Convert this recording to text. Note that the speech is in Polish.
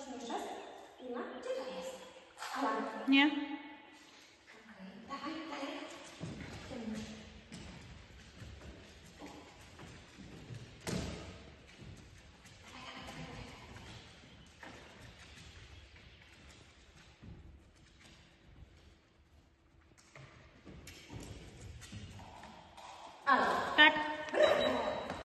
Ktoś jeszcze? Gdzie to jest? Alan. Nie. Okej, okay, dawaj.